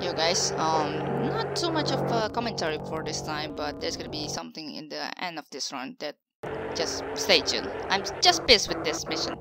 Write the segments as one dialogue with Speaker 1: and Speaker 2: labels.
Speaker 1: Yo guys, um, not too much of a commentary for this time, but there's gonna be something in the end of this run that just stay tuned. I'm just pissed with this mission.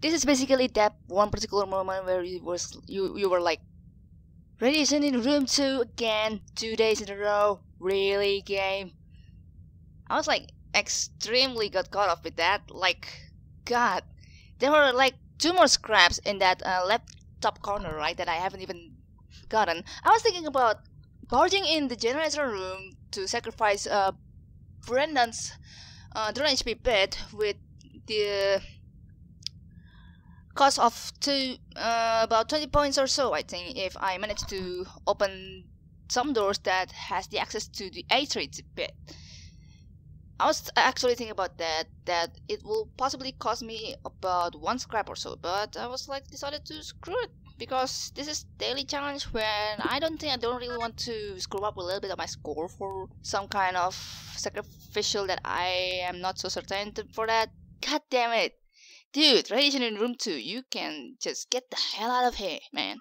Speaker 1: this is basically that one particular moment where you was you you were like radiation in room two again two days in a row really game? I was like extremely got caught off with that like god there were like two more scraps in that uh, left top corner right that i haven't even gotten. I was thinking about barging in the generator room to sacrifice uh brendan's uh, drone hp bed with the cost of two uh, about 20 points or so I think if I manage to open some doors that has the access to the A3 bit. I was actually thinking about that that it will possibly cost me about one scrap or so but I was like decided to screw it because this is daily challenge when I don't think I don't really want to screw up a little bit of my score for some kind of sacrificial that I am not so certain for that. God damn it. Dude, radiation in room 2, you can just get the hell out of here, man.